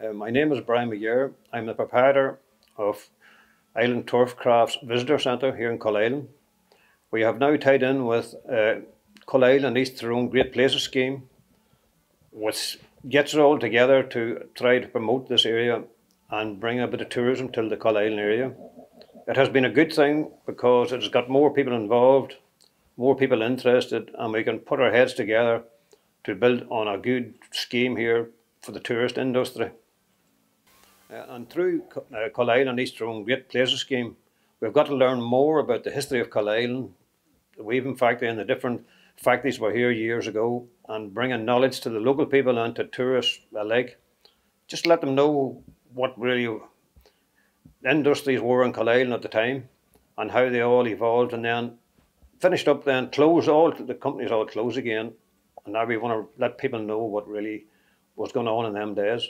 Uh, my name is Brian McGirr. I'm the proprietor of Island Turf Crafts Visitor Centre here in Island. We have now tied in with uh, Island and East Great Places scheme, which gets it all together to try to promote this area and bring a bit of tourism to the Island area. It has been a good thing because it has got more people involved, more people interested, and we can put our heads together to build on a good scheme here for the tourist industry. Uh, and through uh, and East Tyrone Great Places scheme, we've got to learn more about the history of Island, the weaving factory and the different factories were here years ago and bringing knowledge to the local people and to tourists alike. Just let them know what really industries were in Island at the time and how they all evolved and then finished up then closed all the companies all closed again and now we want to let people know what really was going on in them days.